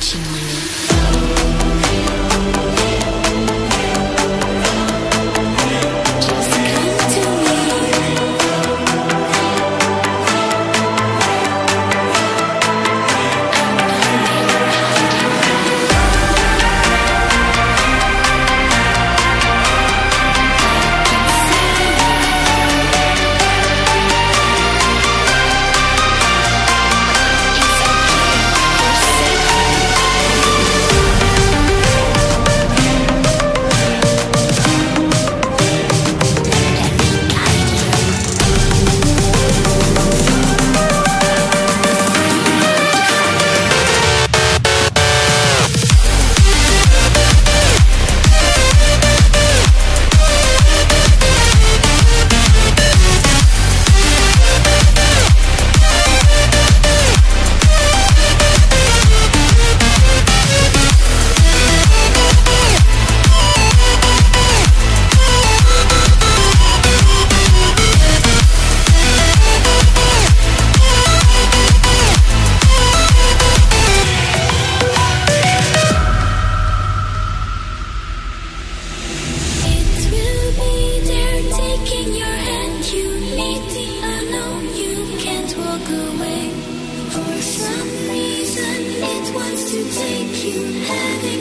Action you. take you